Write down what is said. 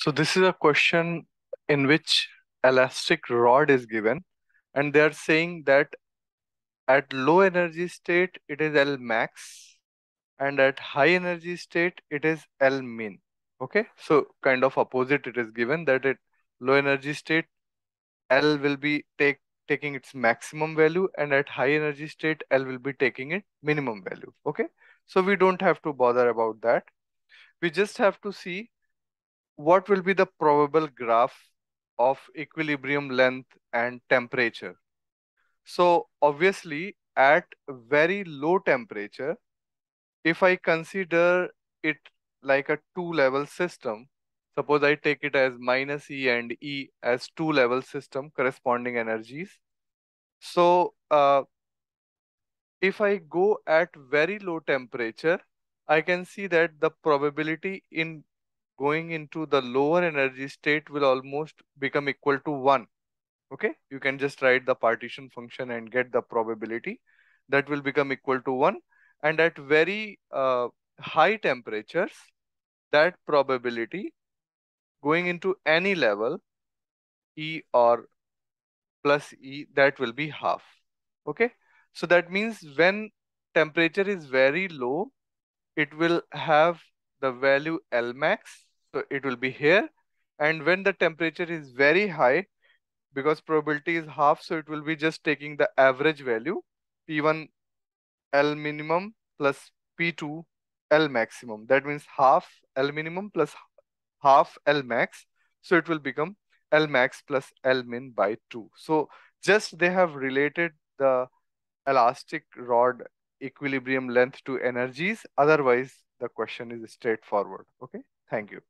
So this is a question in which elastic rod is given and they are saying that at low energy state it is L max and at high energy state it is L min. Okay, so kind of opposite it is given that at low energy state L will be take taking its maximum value and at high energy state L will be taking it minimum value. Okay, so we don't have to bother about that. We just have to see what will be the probable graph of equilibrium length and temperature. So obviously at very low temperature, if I consider it like a two level system, suppose I take it as minus E and E as two level system corresponding energies. So uh, if I go at very low temperature, I can see that the probability in going into the lower energy state will almost become equal to 1. Okay, you can just write the partition function and get the probability that will become equal to 1. And at very uh, high temperatures, that probability going into any level, E or plus E, that will be half. Okay, so that means when temperature is very low, it will have the value L max so it will be here. And when the temperature is very high, because probability is half, so it will be just taking the average value, P1 L minimum plus P2 L maximum. That means half L minimum plus half L max. So it will become L max plus L min by 2. So just they have related the elastic rod equilibrium length to energies. Otherwise, the question is straightforward. Okay. Thank you.